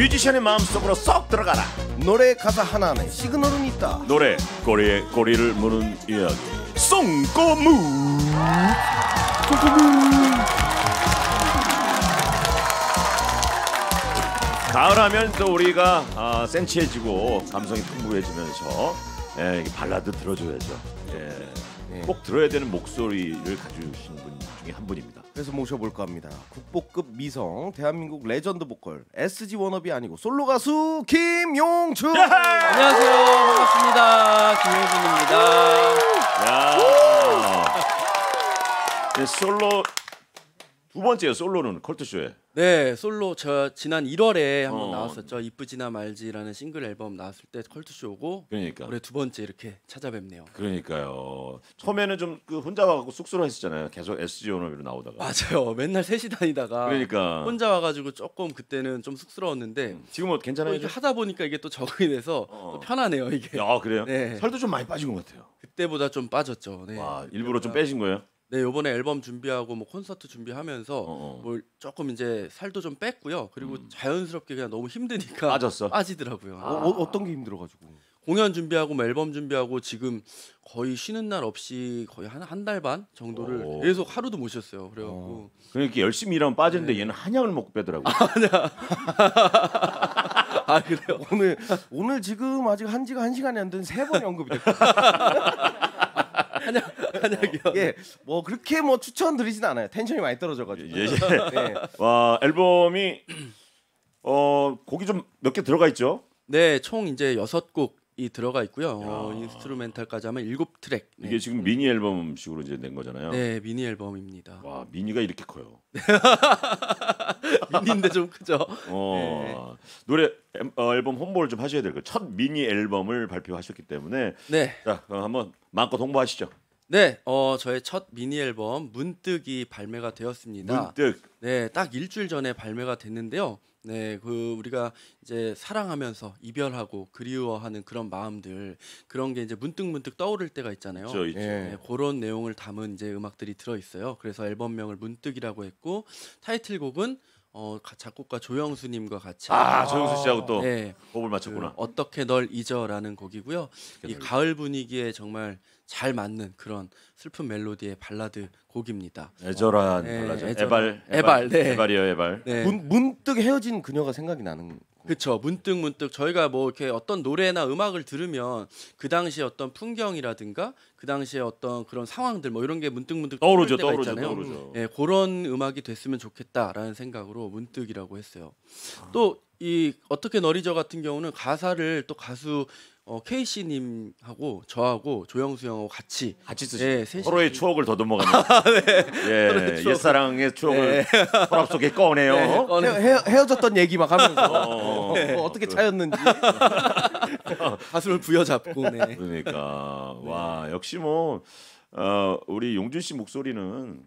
뮤지션의 마음속으로 쏙 들어가라. 노래 가사 하나하나에 시그널은 있다. 노래 꼬리에 꼬리를 무는 이야기. 송꼬무. 가을하면 또 우리가 아, 센치해지고 감성이 풍부해지면서 예, 이 발라드 들어줘야죠. 예. 네. 꼭 들어야 되는 목소리를 가지신 분 중에 한 분입니다. 그래서 모셔볼까 합니다. 국보급 미성 대한민국 레전드 보컬 SG 워너비 아니고 솔로 가수 김용준. 안녕하세요. 반갑습니다. 김용준입니다. 야. 네, 솔로 두 번째요. 솔로는 컬투쇼에. 네, 솔로 저 지난 1월에 한번 어. 나왔었죠. 이쁘지나 말지라는 싱글 앨범 나왔을 때 컬투쇼 고 그러니까. 올해 두 번째 이렇게 찾아뵙네요. 그러니까요. 처음에는 좀 그 혼자 와갖고 쑥스러워했었잖아요. 계속 SG 오너비로 나오다가. 맞아요. 맨날 셋이 다니다가 그러니까. 혼자 와가지고 조금 그때는 좀 쑥스러웠는데 지금 뭐또 괜찮아요? 이제? 하다 보니까 이게 또 적응이 돼서 어. 또 편하네요 이게. 야 그래요? 네. 살도 좀 많이 빠진 것 같아요. 그때보다 좀 빠졌죠. 네. 와 일부러 좀 빼신 거예요? 네, 요번에 앨범 준비하고 뭐 콘서트 준비하면서 어, 어. 뭐 조금 이제 살도 좀 뺐고요. 그리고 자연스럽게 그냥 너무 힘드니까 빠졌어? 빠지더라고요. 어, 어, 어떤 게 힘들어 가지고. 공연 준비하고 뭐 앨범 준비하고 지금 거의 쉬는 날 없이 거의 한 한 달 반 정도를 오. 계속 하루도 못 쉬었어요. 그래 갖고 그러니까 열심히 일하면 빠지는데 네. 얘는 한약을 먹고 빼더라고. 아 그래요? 오늘 오늘 지금 아직 한 지가 한 시간이 안 된 세 번이 언급이 됐고. 한약 한약이요. 예, 뭐 그렇게 뭐 추천드리진 않아요. 텐션이 많이 떨어져가지고. 예, 예. 네. 와 앨범이 어 곡이 좀 몇 개 들어가 있죠? 네, 총 이제 여섯 곡이 들어가 있고요. 어, instrumental까지 하면 일곱 트랙. 네. 이게 지금 미니 앨범식으로 이제 낸 거잖아요. 네 미니 앨범입니다. 와 미니가 이렇게 커요. 미니인데 좀 크죠. 어 노래 앨- 어, 앨범 홍보를 좀 하셔야 될 거예요. 첫 미니 앨범을 발표하셨기 때문에 네, 자 그럼 한번 마음껏 홍보하시죠. 네, 어 저의 첫 미니 앨범 문득이 발매가 되었습니다. 문득 네, 딱 일주일 전에 발매가 됐는데요. 네, 그 우리가 이제 사랑하면서 이별하고 그리워하는 그런 마음들 그런 게 이제 문득 문득 떠오를 때가 있잖아요. 저 있죠. 예. 네, 그런 내용을 담은 이제 음악들이 들어 있어요. 그래서 앨범명을 문득이라고 했고 타이틀곡은 어, 가- 작곡가 조영수님과 같이 아 조영수 씨하고 또 네, 호흡을 그 맞췄구나. 어떻게 널 잊어라는 곡이고요. 이널 가을 분위기에 정말 잘 맞는 그런 슬픈 멜로디의 발라드 곡입니다. 애절한 네, 발라드. 애절한- 애발 애발, 네. 애발이요 애발. 네. 문, 문득 헤어진 그녀가 생각이 나는. 그렇죠. 문득 문득 저희가 뭐 이렇게 어떤 노래나 음악을 들으면 그 당시에 어떤 풍경이라든가 그 당시에 어떤 그런 상황들 뭐 이런 게 문득 문득 떠오르죠 때가 떠오르죠 있잖아요. 떠오르죠. 예, 그런 음악이 됐으면 좋겠다라는 생각으로 문득이라고 했어요. 또이 어떻게 널 잊어 같은 경우는 가사를 또 가수 어, 케이시 님하고 저하고 조영수 형하고 같이 같이 쓰시. 예, 셋이 서로의 추억을 더듬어 가는. 예, 서로의 추억. 옛사랑의 추억을 서랍 속에 꺼내요. 네, 꺼내- 헤어, 헤어, 헤어졌던 얘기 막 하면서 어, 어, 어떻게 차였는지. 가슴을 부여잡고 네. 그러니까 와 역시 뭐 어, 우리 용준 씨 목소리는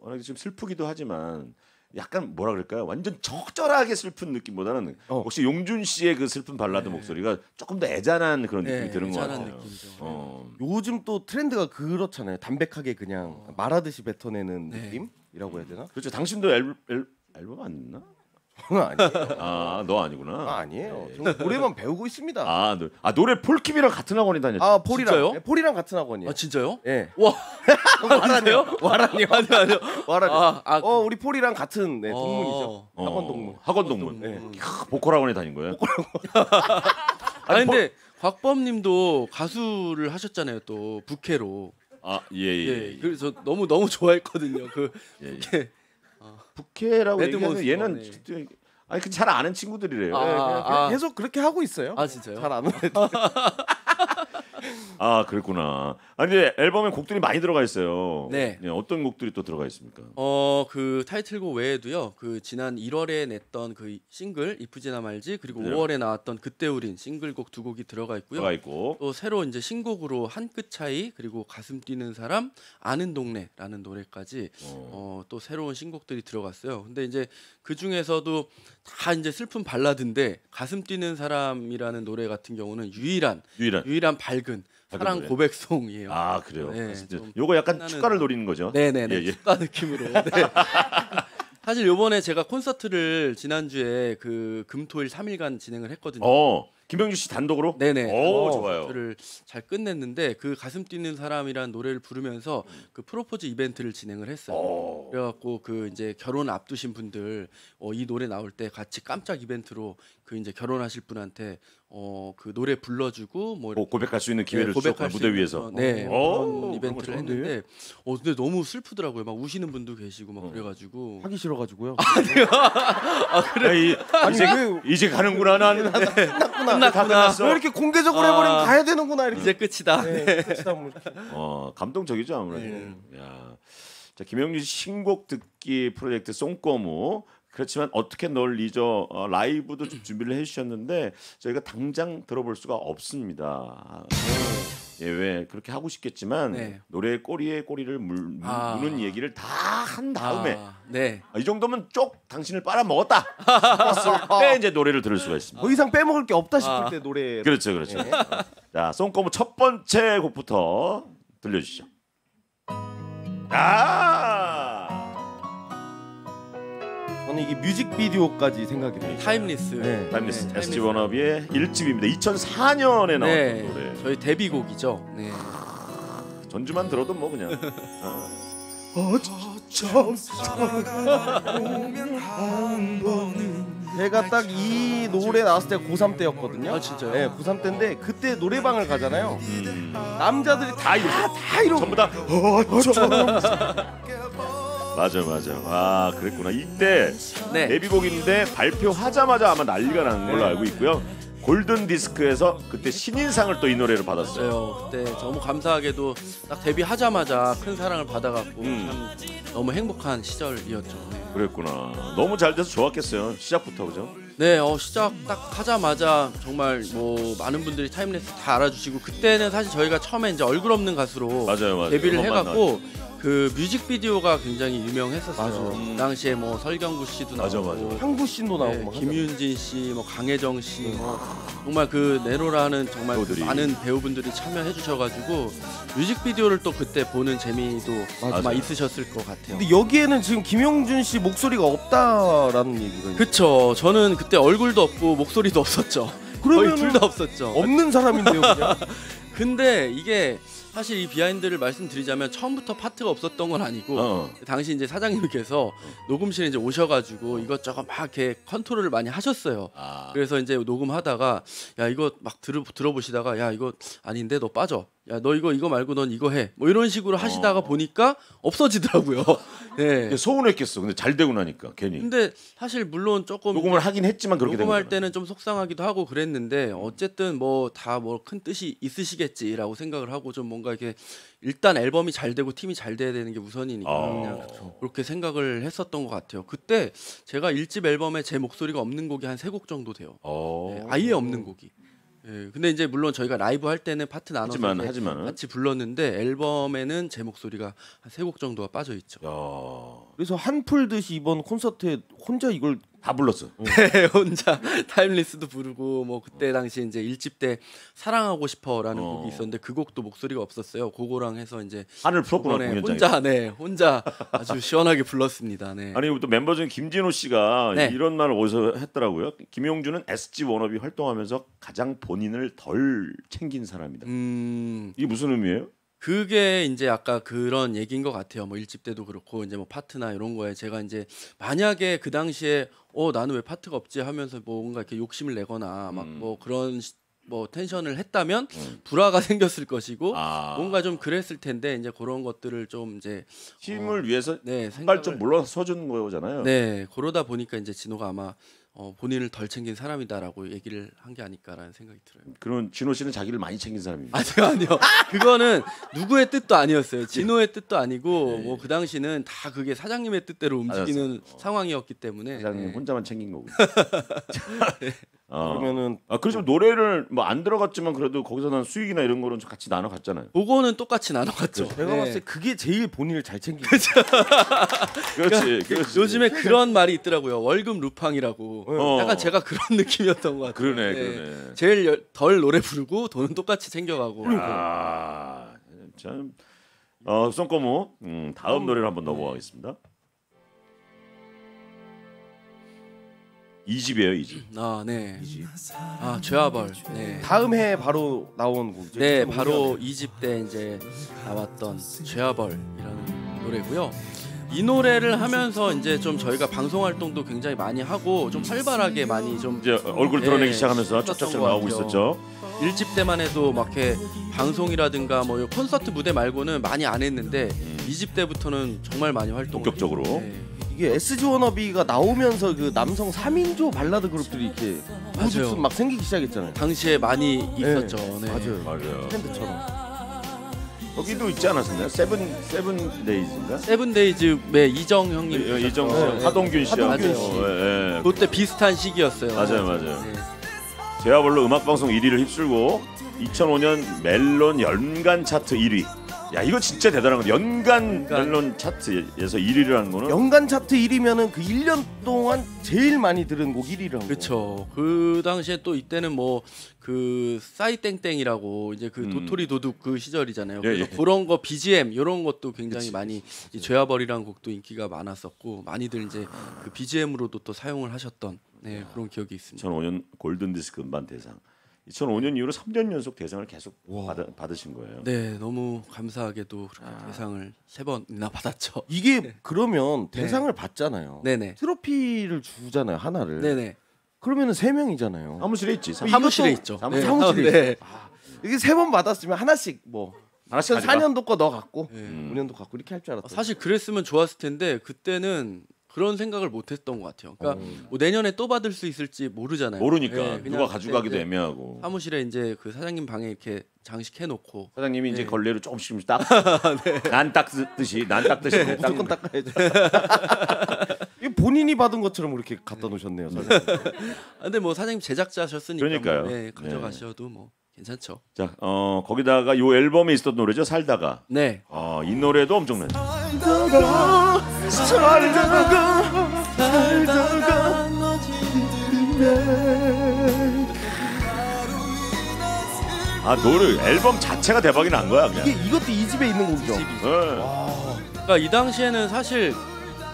워낙 좀 슬프기도 하지만 약간 뭐라 그럴까요? 완전 적절하게 슬픈 느낌보다는 어. 혹시 용준 씨의 그 슬픈 발라드 목소리가 조금 더 애잔한 그런 느낌이 네, 드는 것 같아요. 느낌이죠. 어. 요즘 또 트렌드가 그렇잖아요. 담백하게 그냥 말하듯이 뱉어내는 네. 느낌이라고 해야 되나? 그렇죠. 당신도 앨, 앨, 앨범 안 냈나? 저는 아니에요. 아, 너 아니구나. 아, 아니에요. 저는 노래만 배우고 있습니다. 아, 아, 너, 아 노래 폴킴이랑 같은 학원에 다녔죠. 폴이랑 진짜요? 네, 폴이랑 같은 학원이에요. 아 진짜요? 예. 와 와라니요? 와라니요? 아니 아니요. 와라니. 아, 아, 어, 우리 폴이랑 같은 네, 동문이죠. 어. 학원 동문. 학원 동문. 네. 캬, 보컬 학원에 다닌 거예요? 아니 근데 곽범님도 가수를 하셨잖아요 또 부캐로. 아, 예, 예. 예. 그래서 너무 너무 좋아했거든요. 그 예, 예. 부캐. 레드몬스터, 얘기하면 얘는 네. 진짜- 아니 그 잘 아는 친구들이래요. 아, 네, 아. 계속 그렇게 하고 있어요. 아 진짜요? 잘 아는 애들. 아 그랬구나. 아니 근데 앨범에 곡들이 많이 들어가 있어요. 네. 예, 어떤 곡들이 또 들어가 있습니까? 어 그 타이틀곡 외에도요. 그 지난 1월에 냈던 그 싱글 이쁘지나 말지 그리고 네. 5월에 나왔던 그때 우린 싱글곡 두 곡이 들어가 있고요. 들어가 있고. 또 새로 이제 신곡으로 한 끗 차이 그리고 가슴 뛰는 사람 아는 동네라는 노래까지 어. 어, 또 새로운 신곡들이 들어갔어요. 근데 이제 그 중에서도 다 이제 슬픈 발라드인데 가슴 뛰는 사람이라는 노래 같은 경우는 유일한 유일한. 유일한 밝은 사랑 노래. 고백송이에요. 아 그래요. 네, 요거 약간 축가를 노리는 거죠. 네네네 예, 예. 축가 느낌으로. 네. 사실 요번에 제가 콘서트를 지난주에 그 금토일 3일간 진행을 했거든요. 어, 김병주 씨 단독으로? 네네. 오, 좋아요. 콘서트를 잘 끝냈는데 그 가슴 뛰는 사람이라는 노래를 부르면서 그 프로포즈 이벤트를 진행을 했어요. 어. 그래갖고 그 이제 결혼 앞두신 분들 어, 이 노래 나올 때 같이 깜짝 이벤트로 그 이제 결혼하실 분한테 어, 그 노래 불러주고 뭐 고- 고백할 수 있는 기회를 네, 주셨구나, 고백할 수 무대 위에서. 네 오, 그런 이벤트를 했는데 어 근데 너무 슬프더라고요 막 우시는 분도 계시고 막 어. 그래가지고 하기 싫어가지고요. 아, 이, 아니 이제, 왜 이제 가는구나 난. 끝났구나. 다 끝났어. 왜 이렇게 공개적으로 해버리면 아. 가야 되는구나 이렇게. 이제 끝이다 네, 끝이다 뭐. 어, 감동적이죠 아무래도. 네. 야, 자 김영준 씨 신곡 듣기 프로젝트 송꼬무. 그렇지만 어떻게 널 잊어 어, 라이브도 좀 준비를 해주셨는데 저희가 당장 들어볼 수가 없습니다. 아, 예, 왜 그렇게 하고 싶겠지만 네. 노래의 꼬리에 꼬리를 물, 아. 무는 얘기를 다 한 다음에 아, 네 아, 이 정도면 쪽 단물을 빨아먹었다 때 이제 노래를 들을 수가 있습니다. 더 이상 빼먹을 게 없다 싶을 아. 때 노래. 그렇죠, 그렇죠. 네. 자, 송꼬무 첫 번째 곡부터 들려주시죠. 아, 저는 이게 뮤직비디오까지 생각이 돼요. Timeless 네. Timeless 네, SG 워너비의 1집입니다. 2004년에 나왔던 네 노래. 저희 데뷔곡이죠 네 전주만 들어도 뭐 그냥. 아. 제가 딱 이 노래 나왔을 때 고3 때였거든요. 아, 진짜요? 네, 고3 때인데 그때 노래방을 가잖아요. 음, 남자들이 다 이러고 다 이러고 전부 다. 맞아, 맞아. 아, 그랬구나. 이때 네. 데뷔곡인데 발표하자마자 아마 난리가 난 걸로 알고 있고요. 골든 디스크에서 그때 신인상을 또 이 노래를 받았어요. 맞아요. 그때 너무 감사하게도 딱 데뷔하자마자 큰 사랑을 받아갖고 음. 참 너무 행복한 시절이었죠. 네. 그랬구나. 너무 잘 돼서 좋았겠어요. 시작부터 그죠? 네, 어, 시작 딱 하자마자 정말 뭐 많은 분들이 Timeless 다 알아주시고 그때는 사실 저희가 처음에 이제 얼굴 없는 가수로 맞아요, 맞아요. 데뷔를 해갖고 그 뮤직비디오가 굉장히 유명했었어요. 맞아. 그 당시에 뭐 설경구 씨도 맞아, 나오고 맞아. 향부 씨도 나오고 네, 막 김윤진 씨, 뭐 강혜정 씨, 뭐 정말 그 내로라는 정말 그 배우들이. 많은 배우분들이 참여해 주셔가지고 뮤직비디오를 또 그때 보는 재미도 아마. 있으셨을 것 같아요. 근데 여기에는 지금 김용준 씨 목소리가 없다라는 얘기가 그쵸. 저는 그때 얼굴도 없고 목소리도 없었죠. 거의 둘 다 없었죠. 없는 사람인데요, 그냥. 근데 이게 사실 이 behind를 말씀드리자면 처음부터 파트가 없었던 건 아니고 어. 당시 이제 사장님께서 녹음실에 이제 오셔가지고 이것저것 막 이렇게 컨트롤을 많이 하셨어요. 아. 그래서 이제 녹음하다가 야 이거 막 들어 들어보시다가 야 이거 아닌데 너 빠져. 야 너 이거 이거 말고 넌 이거 해. 뭐 이런 식으로 하시다가 어. 보니까 없어지더라고요. 네. 소운했겠어. 근데 잘 되고 나니까 괜히 근데 사실 물론 조금 녹음을 하긴 했지만 그렇게 된 녹음할 거잖아. 때는 좀 속상하기도 하고 그랬는데 어쨌든 뭐 다 뭐 큰 뜻이 있으시겠지라고 생각을 하고 좀 뭔가 이렇게 일단 앨범이 잘 되고 팀이 잘 돼야 되는 게 우선이니까 어. 그냥 그렇게 생각을 했었던 것 같아요. 그때 제가 일집 앨범에 제 목소리가 없는 곡이 한 세 곡 정도 돼요. 어. 네, 아예 없는 곡이. 예, 근데 이제 물론 저희가 라이브 할 때는 파트 나눠서 하지만 하지만은 같이 불렀는데 앨범에는 제 목소리가 한 세 곡 정도가 빠져 있죠. 야, 그래서 한풀 듯이 이번 콘서트에 혼자 이걸 다 불렀어. 네, 혼자 Timeless도 부르고 뭐 그때 당시 이제 일집 때 사랑하고 싶어라는 어. 곡이 있었는데 그 곡도 목소리가 없었어요. 그거랑 해서 이제 한을 풀었구나 공연장에. 혼자 네 혼자 아주 시원하게 불렀습니다. 네. 아니 또 멤버 중에 김진호 씨가 네. 이런 말을 어디서 했더라고요. 김용준은 SG 워너비 활동하면서 가장 본인을 덜 챙긴 사람이다. 음 이게 무슨 의미예요? 그게 이제 아까 그런 얘기인 것 같아요. 뭐 일집 때도 그렇고 이제 뭐 파트나 이런 거에 제가 이제 만약에 그 당시에 어 나는 왜 파트가 없지 하면서 뭔가 이렇게 욕심을 내거나 막 음. 뭐 그런 시- 뭐 텐션을 했다면 음. 불화가 생겼을 것이고 아, 뭔가 좀 그랬을 텐데 이제 그런 것들을 좀 이제 팀을 위해서 네한 생각을 발좀 물러서 준 거잖아요. 네 그러다 보니까 이제 진호가 아마 어, 본인을 덜 챙긴 사람이다라고 얘기를 한 게 아닐까라는 생각이 들어요. 그런 진호 씨는 자기를 많이 챙긴 사람입니다. 아니요 아니요 그거는 누구의 뜻도 아니었어요. 진호의 뜻도 아니고 네. 뭐그 당시는 다 그게 사장님의 뜻대로 움직이는. 어. 상황이었기 때문에 사장님 네. 혼자만 챙긴 거고. 어. 그러면은 아 그렇지만 노래를 뭐 안 들어갔지만 그래도 거기서 난 수익이나 이런 거는 좀 같이 나눠 갔잖아요. 그거는 똑같이 나눠 갔죠. 제가 네. 봤을 때 그게 제일 본인을 잘 챙긴 거예요. 그렇지. 그렇지. 요즘에 그런 말이 있더라고요. 월급 루팡이라고. 어. 약간 제가 그런 느낌이었던 것 같아요. 그러네, 네. 그러네. 제일 열- 덜 노래 부르고 돈은 똑같이 챙겨가고. 아, 참. 어, 송꼬무. 음, 다음 노래를 한번 넘어가겠습니다. 2집이에요, 2집. 아, 네. 아, 죄와벌. 네. 다음 해 바로 나온 곡이죠. 네, 2005 바로 2집 때 이제 나왔던 죄와벌이라는 노래고요. 이 노래를 하면서 이제 좀 저희가 방송 활동도 굉장히 많이 하고 좀 활발하게 많이 좀 이제 얼굴 드러내기 네, 시작하면서 쫙쫙쫙 것 나오고. 있었죠. 일집 때만 해도 막 이렇게 방송이라든가 뭐 콘서트 무대 말고는 많이 안 했는데 이집 때부터는 정말 많이 활동 본격적으로. 이게 SG 워너비가 나오면서 그 남성 3인조 발라드 그룹들이 이렇게 맞아요. 막 생기기 시작했잖아요. 당시에 많이 있었죠. 네. 맞아요. 맞아요. 밴드처럼. 거기도 있지 않았었나요? 세븐 세븐 데이즈인가? 세븐데이즈의 이정 형님 이- 이정 씨, 네. 하동균 씨, 하동균 씨. 예, 예. 그때 비슷한 시기였어요. 맞아요, 맞아요. 네. 죄와 벌로 음악 방송 1위를 휩쓸고 2005년 멜론 연간 차트 1위. 야 이거 진짜 대단한 거. 연간 연간. 멜론 차트에서 1위를 한 거는 연간 차트 1위면은 그 1년 동안 제일 많이 들은 곡 1위를 한 거. 그렇죠. 그 당시에 또 이때는 뭐 그 싸이땡땡이라고 이제 그 음. 도토리 도둑 그 시절이잖아요. 예, 그래서 예. 그런 거 BGM 이런 것도 굉장히 그치, 많이 이 죄와벌이라는 곡도 인기가 많았었고 많이들 이제 그 BGM으로도 또 사용을 하셨던 네, 그런 기억이 있습니다. 2005년 골든 디스크 음반 대상. 2005년 이후로 3년 연속 대상을 계속 받아, 받으신 거예요. 네, 너무 감사하게도 그렇게 아. 대상을 세 번이나 받았죠. 이게 그러면 대상을 받잖아요. 네. 네네. 트로피를 주잖아요 하나를. 네네. 그러면은 세 명이잖아요. 사무실에 있지. 사무- 사무실에 있죠. 사무실- 사무실에 네. 이게 세 번 받았으면 하나씩 뭐 하나씩 가져가. 4년도 거너 갖고 네. 음. 5년도 갖고 이렇게 할 줄 알았다. 사실 그랬으면 좋았을 텐데 그때는 그런 생각을 못 했던 것 같아요. 그러니까 어. 뭐 내년에 또 받을 수 있을지 모르잖아요. 모르니까 네, 그냥 누가 가져가기도 애매하고. 사무실에 이제 그 사장님 방에 이렇게 장식해 놓고 사장님이 이제 네. 걸레로 조금씩 조금씩 딱, 난 닦듯이, 난 닦듯이 딱 무조건 닦아야죠. 이거 본인이 받은 것처럼 그렇게 갖다 놓으셨네요. 사장님. 아, 근데 뭐 사장님 제작자셨으니까 그러니까요. 뭐, 네, 가져가셔도 뭐 괜찮죠. 자, 어 거기다가 요 앨범에 있었던 노래죠. 살다가. 네. 어, 이 노래도 엄청나 죠. 아 노래 앨범 자체가 대박이 난 거야 그냥. 이게 이것도 이 집에 있는 곡이죠. 예. 그러니까 이 당시에는 사실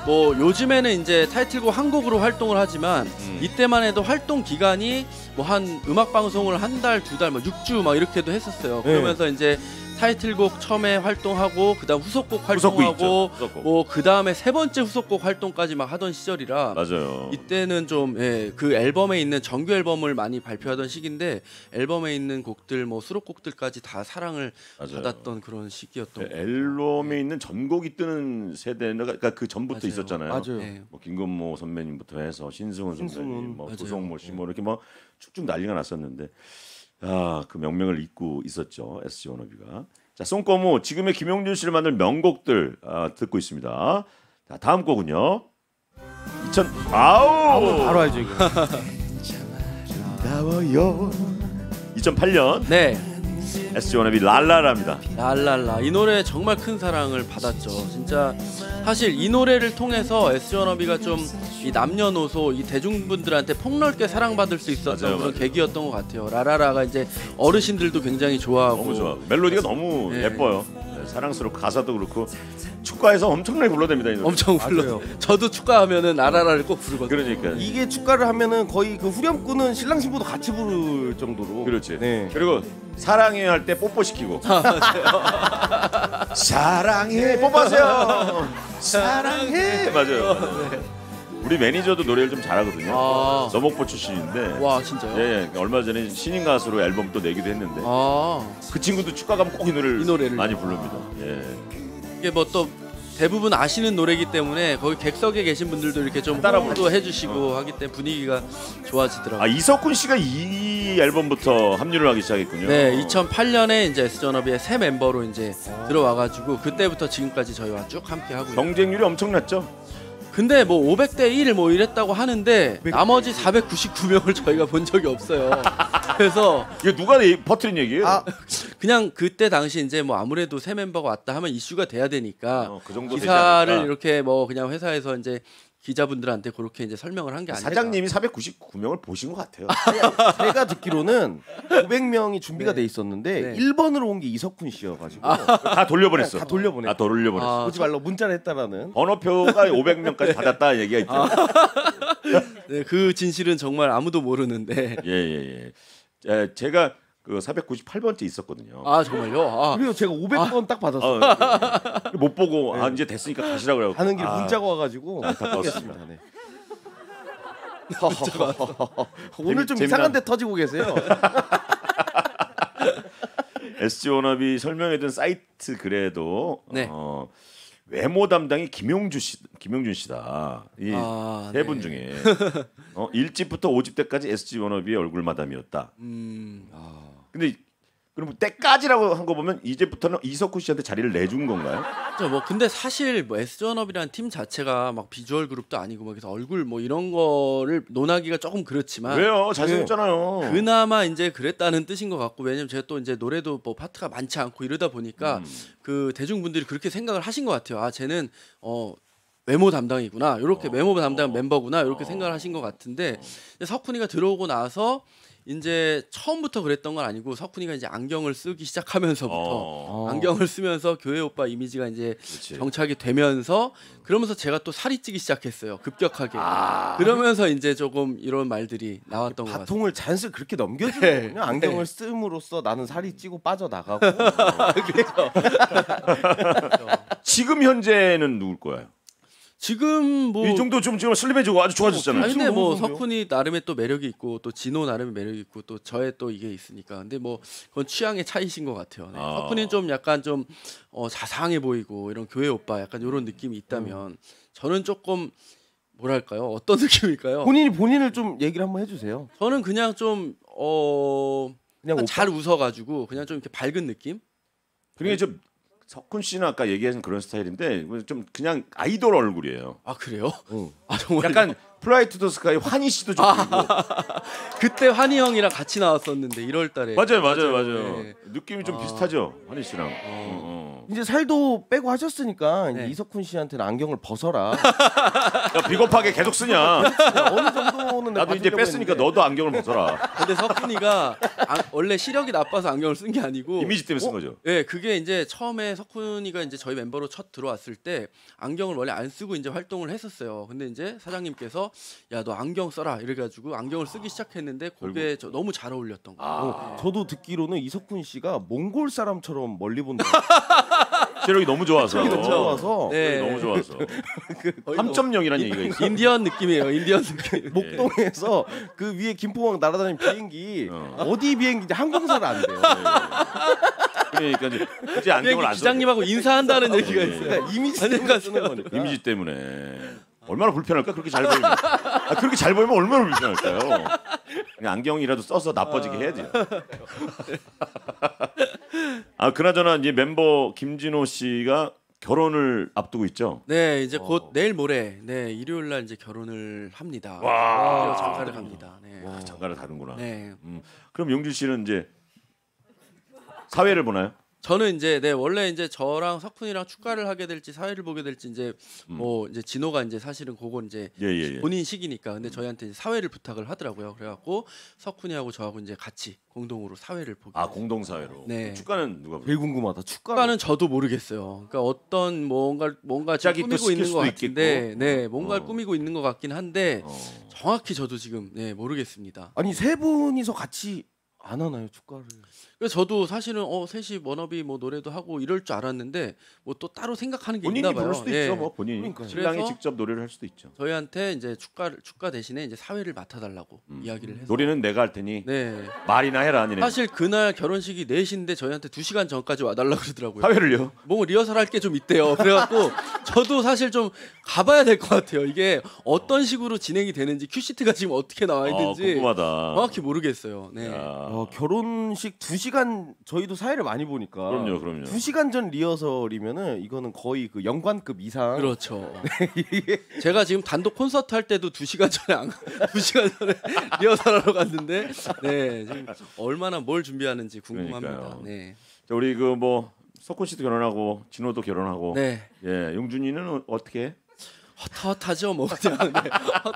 뭐 요즘에는 이제 타이틀곡 한 곡으로 활동을 하지만 음. 이때만 해도 활동 기간이 뭐 한 음악 방송을 한 달, 두 달, 뭐 6주 막 이렇게도 했었어요. 네. 그러면서 이제 타이틀곡 처음에 활동하고 그다음 후속곡 후속곡 활동하고 있죠. 후속곡. 뭐 그다음에 세 번째 후속곡 활동까지 막 하던 시절이라 맞아요. 이때는 좀그 앨범에 있는 정규 앨범을 많이 발표하던 시기인데 앨범에 있는 곡들 뭐 수록곡들까지 다 사랑을 맞아요. 받았던 그런 시기였던 것 같아요. 앨범에 있는 전곡이 뜨는 세대는 그러니까 그 전부터 맞아요. 있었잖아요. 맞아요. 네. 뭐 김건모 선배님부터 해서 신승훈 선배님. 뭐 맞아요. 조성모 씨, 뭐 이렇게 뭐 쭉쭉 난리가 났었는데 아 그 명명을 잇고 있었죠 SG 워너비가. 자 송꼬무 지금의 김용준 씨를 만든 명곡들 아, 듣고 있습니다. 자 다음 곡은요. 2000 아우 바로 알죠 이거. 나와요. 2008년 네. SG 워너비 랄라라입니다. 랄랄라 이 노래 정말 큰 사랑을 받았죠. 진짜 사실 이 노래를 통해서 에스전어비가 좀 이 남녀노소 이 대중분들한테 폭넓게 사랑받을 수 있었던 맞아요, 그런 맞아요. 계기였던 것 같아요. 라라라가 이제 어르신들도 굉장히 좋아하고 너무 좋아. 멜로디가 너무 네. 예뻐요. 네, 사랑스럽고 가사도 그렇고 축가에서 엄청나게 불러댑니다. 이 노래. 엄청 불러. 저도 축가하면은 라라라를 꼭 부르거든요. 그러니까. 이게 축가를 하면은 거의 그 후렴구는 신랑 신부도 같이 부를 정도로. 그렇지. 네. 그리고 사랑해 할 때 뽀뽀 시키고. 사랑해 뽀뽀하세요. 사랑해. 맞아요. 맞아요. 우리 매니저도 노래를 좀 잘하거든요. 아. 서목포 출신인데. 와 진짜요? 예, 예, 얼마 전에 신인 가수로 앨범 또 내기도 했는데 아 그 친구도 축가 가면 꼭 이 노래를, 이 노래를. 많이 부릅니다. 예. 이게 뭐 또 대부분 아시는 노래이기 때문에 거기 객석에 계신 분들도 이렇게 좀 따라 따라도 해주시고 하기 때문에 분위기가 좋아지더라고요. 아 이석훈 씨가 이 앨범부터 합류를 하기 시작했군요. 네, 2008년에 이제 S전업의 새 멤버로 이제 들어와가지고 그때부터 지금까지 저희와 쭉 함께 하고. 경쟁률이 엄청났죠. 근데 뭐 500대 1 뭐 이랬다고 하는데 나머지 499명을 저희가 본 적이 없어요. 그래서 이거 누가 이- 퍼뜨린 얘기예요? 아, 그냥 그때 당시 이제 뭐 아무래도 새 멤버가 왔다 하면 이슈가 돼야 되니까 어, 그 기사를 않을까? 이렇게 뭐 그냥 회사에서 이제 기자분들한테 그렇게 이제 설명을 한 게 아니라 사장님이 499명을 보신 것 같아요. 제가 듣기로는 500명이 준비가 네. 돼 있었는데 네. 1번으로 온 게 이석훈 씨여가지고 다 돌려보냈어. 다 돌려보냈어. 다 돌려보냈어. 아, 오지 말라고 문자를 했다라는. 번호표가 500명까지 받았다 얘기가 있죠. 네, 그 진실은 정말 아무도 모르는데. 예 예예. 예. 제가 그 498번째 있었거든요. 아 정말요? 아, 그리고 제가 500번 딱 받았어요. 어, 예, 예. 못 보고 아 이제 됐으니까 가시라고 그래요. 가는 길 아, 문자가 와가지고 안타까웠습니다. 네. 오늘 좀 재미- 이상한 재미난- 데 터지고 계세요. SG 워너비 설명해둔 사이트 글에도 네. 어, 외모 담당이 김용주 씨, 김용준 씨다. 이 아, 세분 네. 중에 어, 1집부터 5집 때까지 SG 워너비의 얼굴 마담이었다. 음, 아. 근데 그럼 때까지라고 한 거 보면 이제부터는 이석훈 씨한테 자리를 내준 건가요? 그렇죠. 뭐 근데 사실 뭐 S전업이라는 팀 자체가 막 비주얼 그룹도 아니고 막 그래서 얼굴 뭐 이런 거를 논하기가 조금 그렇지만 왜요? 잘생겼잖아요. 그나마 이제 그랬다는 뜻인 것 같고 왜냐면 제가 또 이제 노래도 뭐 파트가 많지 않고 이러다 보니까 음. 그 대중분들이 그렇게 생각을 하신 것 같아요. 아 쟤는 어 외모 담당이구나. 이렇게 어. 외모 담당 어. 멤버구나. 이렇게 어. 생각을 하신 것 같은데 이제 석훈이가 들어오고 나서 이제 처음부터 그랬던 건 아니고 석훈이가 이제 안경을 쓰기 시작하면서부터 어, 안경을 쓰면서 교회 오빠 이미지가 이제 그렇지. 정착이 되면서 그러면서 제가 또 살이 찌기 시작했어요. 급격하게. 아. 그러면서 이제 조금 이런 말들이 나왔던 것 같아요. 바통을 잔슬 그렇게 네. 넘겨주거든요. 안경을 씀으로써 나는 살이 찌고 빠져나가고 지금 현재는 누굴 거예요? 지금 뭐 이 정도 좀 지금 슬림해지고 아주 좋아졌잖아요. 아니 근데 뭐? 석훈이 나름의 또 매력이 있고 또 진호 나름의 매력이 있고 또 저의 또 이게 있으니까 근데 뭐 그건 취향의 차이신 것 같아요. 네. 아. 석훈이는 좀 약간 좀 어, 자상해 보이고 이런 교회 오빠 약간 이런 느낌이 있다면 저는 조금 뭐랄까요 어떤 느낌일까요? 본인이 본인을 좀 얘기를 한번 해주세요. 저는 그냥 좀 어 그냥 오빠? 잘 웃어가지고 그냥 좀 이렇게 밝은 느낌? 그러니까 좀 석훈 씨는 아까 얘기하신 그런 스타일인데 좀 그냥 아이돌 얼굴이에요. 아 그래요? 응. 아 정말 약간 Fly to the Sky 환희 씨도 좀 보이고. 그때 환희 형이랑 같이 나왔었는데 1월 달에 맞아요, 맞아요, 맞아요. 네. 느낌이 좀 아. 비슷하죠, 환희 씨랑. 어, 어. 이제 살도 빼고 하셨으니까 이제 네. 이석훈 씨한테는 안경을 벗어라. 야, 비겁하게 계속 쓰냐? 어느 정도는 나도 이제 뺐으니까 했는데 너도 안경을 벗어라. 근데 석훈이가 안- 원래 시력이 나빠서 안경을 쓴 게 아니고 이미지 때문에 쓴 어? 거죠. 예, 그게 이제 처음에 석훈이가 이제 저희 멤버로 첫 들어왔을 때 안경을 원래 안 쓰고 이제 활동을 했었어요. 근데 이제 사장님께서 야 너 안경 써라 이래 가지고 안경을 쓰기 시작했는데 그게 저 너무 잘 어울렸던 거예요. 어, 저도 듣기로는 이석훈 씨가 몽골 사람처럼 멀리 본다. 체력이 너무 좋아서. 너무 좋아서 네. 체력이 너무 좋아서. 거의 3.0이라는 얘기가 있어. 인디언 느낌이에요. 인디언 느낌. 목동에서 그 위에 김포항 날아다니는 비행기 어. 어. 디 비행기인지 항공사를 안 돼요. 그러니까 이제 이제 안경을 안 써. 기장님하고 인사한다는 얘기가 예. 있어요. 그러니까 이미지 때문에 쓰는 거니까. 이미지 때문에 얼마나 불편할까 그렇게 잘 보이면 아, 그렇게 잘 보이면 얼마나 불편할까요 그냥 안경이라도 써서 나빠지게 해야지 아 그나저나 이제 멤버 김진호 씨가 결혼을 앞두고 있죠 네, 이제 곧 어. 내일 모레 네 일요일 날 이제 결혼을 합니다. 와. 그래서 장가를 갑니다. 네. 아, 장가를 다는구나 네. 음, 그럼 용준 씨는 이제 사회를 보나요 저는 이제 네 원래 이제 저랑 석훈이랑 축가를 하게 될지 사회를 보게 될지 이제 음. 뭐 이제 진호가 이제 사실은 그건 이제 예 예 예 본인 시기니까 근데 저희한테 이제 사회를 부탁을 하더라고요. 그래갖고 석훈이하고 저하고 이제 같이 공동으로 사회를 보게. 아 공동 사회로 네. 축가는 누가 제일 궁금하다. 축가. 축가는 저도 모르겠어요. 그러니까 어떤 뭔가 뭔가 또 꾸미고 있는 것 같은데, 있겠고. 네 뭔가 를 어. 꾸미고 있는 것 같긴 한데 어. 정확히 저도 지금 네 모르겠습니다. 아니 세 분이서 같이 안 하나요 축가를? 그래서 저도 사실은 어 셋이 워너비 뭐 노래도 하고 이럴 줄 알았는데 뭐 또 따로 생각하는 게 본인이 있나 봐요. 부를 수도 예. 있죠 뭐 본인이 그러니까요. 신랑이 직접 노래를 할 수도 있죠 저희한테 이제 축가 축가 대신에 이제 사회를 맡아달라고 음. 이야기를 해서 노래는 내가 할 테니 네 말이나 해라 니네 사실 그날 결혼식이 4시인데 저희한테 2시간 전까지 와달라 그러더라고요. 사회를요 뭐 리허설 할 게 좀 있대요. 그래갖고 저도 사실 좀 가봐야 될 것 같아요. 이게 어떤 식으로 진행이 되는지 큐시트가 지금 어떻게 나와 아, 있는지 궁금하다. 정확히 모르겠어요. 네. 야. 어, 결혼식 2시 간 저희도 사회를 많이 보니까. 그럼요, 그럼요. 2 시간 전 리허설이면은 이거는 거의 그 영관급 이상. 그렇죠. 제가 지금 단독 콘서트 할 때도 2시간 전에 안, 2시간 전에 리허설하러 갔는데 네, 지금 얼마나 뭘 준비하는지 궁금합니다. 그러니까요. 네. 자, 우리 그 뭐 석훈 씨도 결혼하고 진호도 결혼하고 네. 예 용준이는 어- 어떻게? 해? 헛헛하죠 뭐 그냥 네.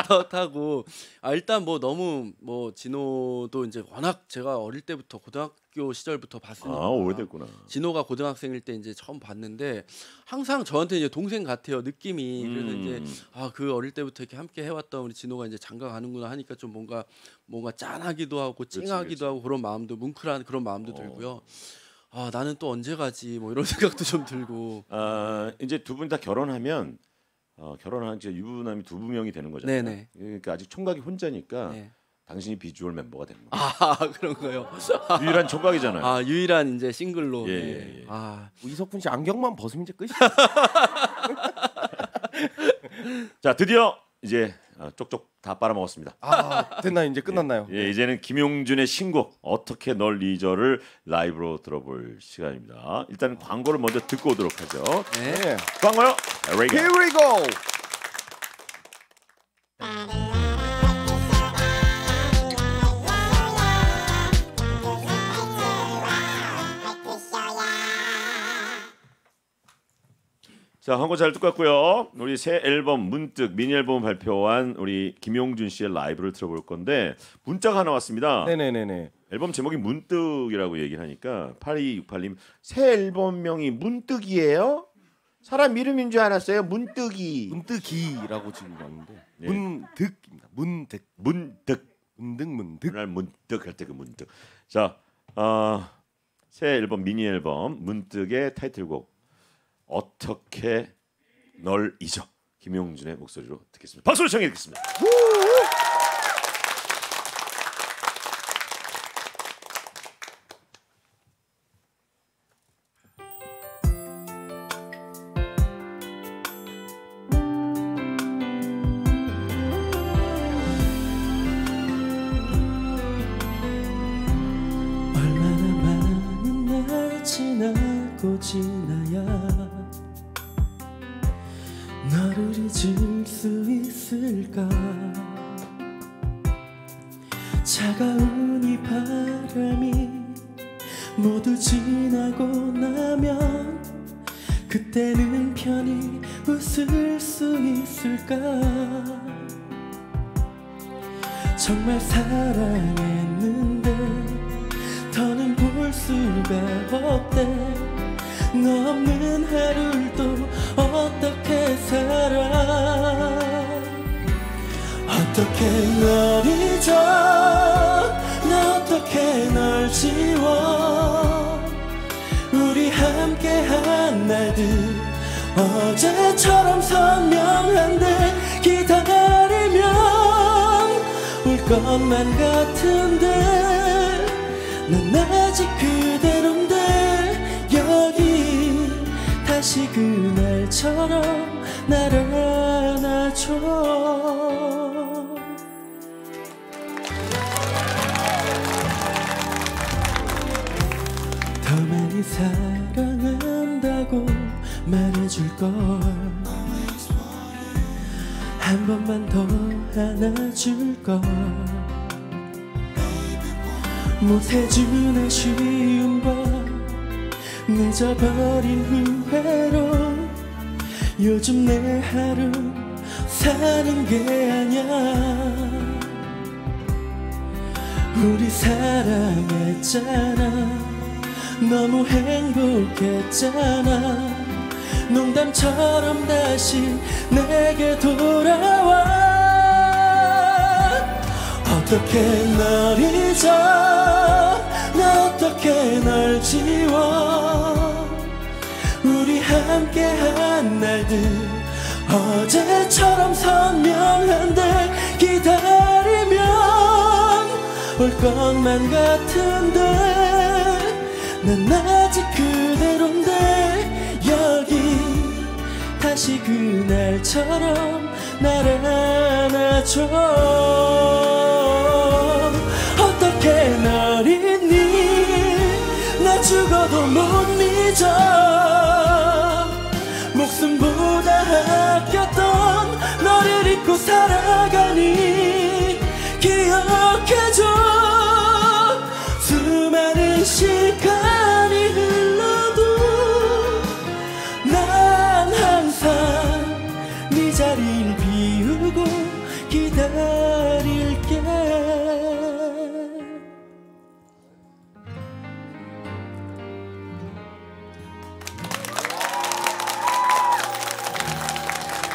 헛헛하고 아 일단 뭐 너무 뭐 진호도 이제 워낙 제가 어릴 때부터 고등학교 시절부터 봤으니까 아 오래됐구나. 진호가 고등학생일 때 이제 처음 봤는데 항상 저한테 이제 동생 같아요 느낌이 그래서 음. 이제 아 그 어릴 때부터 이렇게 함께 해왔던 우리 진호가 이제 장가 가는구나 하니까 좀 뭔가 뭔가 짠하기도 하고 찡하기도 그렇지. 하고 그런 마음도 뭉클한 그런 마음도 어. 들고요 아 나는 또 언제 가지 뭐 이런 생각도 좀 들고 아 이제 두 분 다 결혼하면 어, 결혼한 이제 유부남이 두 명이 되는 거잖아요. 네네. 그러니까 아직 총각이 혼자니까 네. 당신이 비주얼 멤버가 되는 거예요. 아 그런가요 유일한 총각이잖아요. 아 유일한 이제 싱글로 예, 네. 예, 예. 아뭐 이석훈 씨 안경만 벗으면 이제 끝이야. 자 드디어 이제 어, 쪽쪽 다 빨아먹었습니다. 아 됐나 이제 끝났나요? 예, 이제는 김용준의 신곡 어떻게 널 잊어를 라이브로 들어볼 시간입니다. 일단 광고를 먼저 듣고 오도록 하죠. 네. 네. 광고요. 레이가. Here we go. 자, 광고 잘 듣고 왔고요. 우리 새 앨범 문득 미니 앨범 발표한 우리 김용준 씨의 라이브를 들어볼 건데 문자가 하나 왔습니다. 네네네네. 앨범 제목이 문득이라고 얘기를 하니까 8268님 새 앨범명이 문득이에요? 사람 이름인 줄 알았어요. 문득이. 문득이라고 지금 왔는데 예. 문득입니다. 문득 문득. 문득 문득. 그날 문득 할 때 그 문득. 자, 어, 새 앨범 미니 앨범 문득의 타이틀곡 어떻게 널 잊어 김용준의 목소리로 듣겠습니다. 박수로 청해 듣겠습니다. 정말 사랑했는데 더는 볼 수가 없대. 너 없는 하루를 또 어떻게 살아? 어떻게 널 잊어? 나 어떻게 널 지워? 우리 함께한 날들 어제처럼 선명한데 올 것만 같은데 난 아직 그대로인데 여기 다시 그날처럼 날 안아줘. 더 많이 사랑한다고 말해줄걸. 한 번만 더 안아줄 걸 못해준 아쉬움과 늦어버린 후회로 요즘 내 하루 사는 게 아냐 우리 사랑했잖아. 너무 행복했잖아. 농담처럼 다시 내게 돌아와 어떻게 널 잊어? 나 어떻게 널 지워? 우리 함께한 날들 어제처럼 선명한데 기다리면 올 것만 같은데 난 아직 그대로인데 여기 다시 그날처럼 날 안아줘 잊니? 나 죽어도 못 잊어. 목숨보다 아꼈던 너를 잊고 살아가니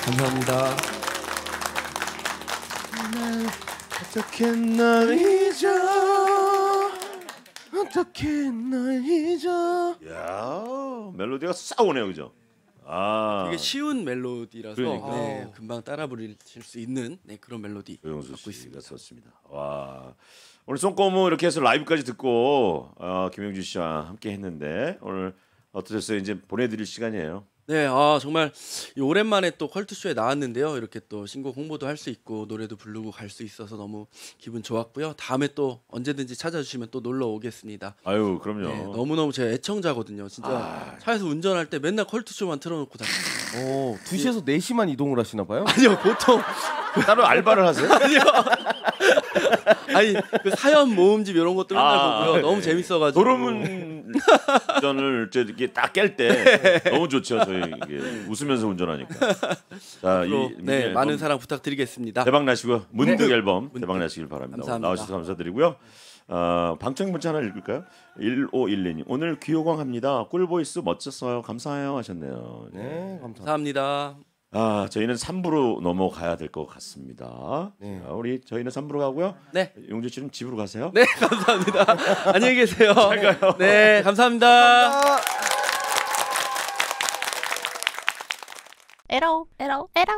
감사합니다. 어떻게 날 잊어 어떻게 날 잊어 야 멜로디가 싸우네요, 그죠? 아, 되게 쉬운 멜로디라서 그러니까. 네, 금방 따라 부르실 수 있는 네, 그런 멜로디 조영수 갖고 씨가 있습니다. 썼습니다. 와 오늘 손꼽무 이렇게 해서 라이브까지 듣고 어, 김영주 씨와 함께 했는데 오늘 어떠셨어요? 이제 보내드릴 시간이에요. 네, 아 정말 이 오랜만에 또 컬투쇼에 나왔는데요. 이렇게 또 신곡 홍보도 할 수 있고 노래도 부르고 갈 수 있어서 너무 기분 좋았고요. 다음에 또 언제든지 찾아주시면 또 놀러 오겠습니다. 아유 그럼요. 네, 너무 너무 제가 애청자거든요. 진짜 아. 차에서 운전할 때 맨날 컬투쇼만 틀어놓고 다녀요. 오 2시에서 4시만 이동을 하시나 봐요 아니요, 보통 따로 알바를 하세요? 아니요. 아니 그 사연 모음집 이런 것도 맨날 아, 보고요. 네. 너무 재밌어가지고. 도로문 운전을 이렇게 딱 깰 때 너무 좋죠. 저희 이게 웃으면서 운전하니까. 자, 이네이 많은 사랑 부탁드리겠습니다. 대박 나시고 문득 네. 앨범. 대박 나시길 바랍니다. 감사합니다. 나와주셔서 감사드리고요. 어, 방청 문자 하나 읽을까요? 1512님 오늘 귀호광 합니다. 꿀보이스 멋졌어요. 감사해요 하셨네요. 네. 네 감사합니다 감사합니다. 아 저희는 3부로 넘어가야 될 것 같습니다. 네. 자, 우리 저희는 3부로 가고요. 네. 용주 씨는 집으로 가세요. 네 감사합니다. 안녕히 계세요. 네 감사합니다. 에러 에러 에러